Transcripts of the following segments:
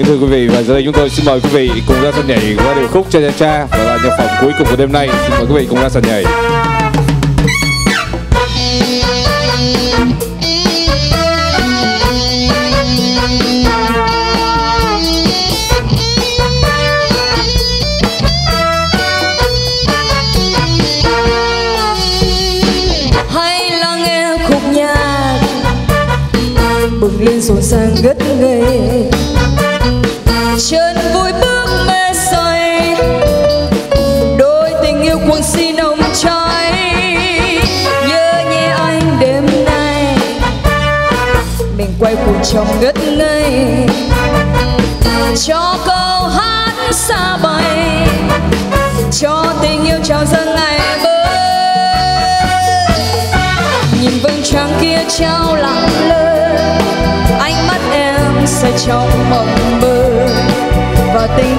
Kính thưa quý vị, và giờ đây chúng tôi xin mời quý vị cùng ra sân nhảy qua điệu khúc Cha Cha Cha và là nhạc phẩm cuối cùng của đêm nay. Xin mời quý vị cùng ra sân nhảy. hay lắng nghe khúc nhạc, bừng lên rộn ràng ngất ngây mình quay cuồng trong ngất ngây. Cho câu hát xa bay, cho tình yêu chào dâng ngày mới. Nhìn vầng trăng kia trao lặng lơ, ánh mắt em say trong mộng mơ. Và tình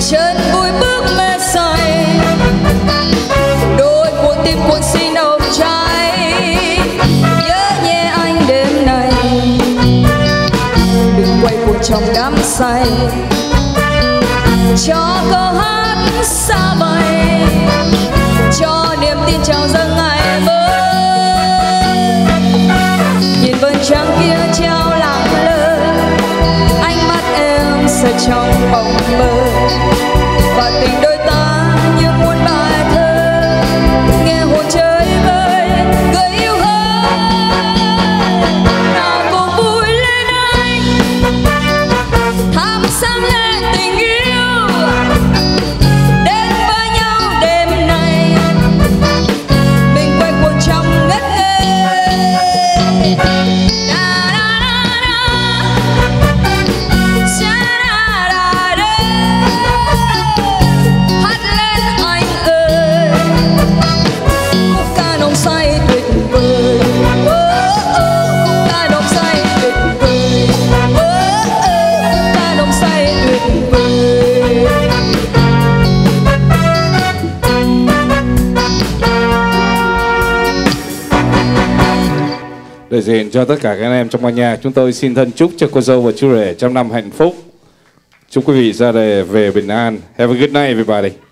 chân vui bước mê say đôi cuồng tim cuồng si nồng cháy nhớ nhé anh đêm nay. Đừng quay cuộc trong đám say. Cho câu hát xa bay. Cho niềm tin chào dâng ngày mới nhìn vầng trăng kia treo lặng lơ. Ánh mắt em sẽ trong bóng mơ. Để diện cho tất cả các anh em trong ban nhạc, chúng tôi xin thân chúc cho cô dâu và chú rể trong năm hạnh phúc. Chúc quý vị ra đề về bình an. Have a good night everybody.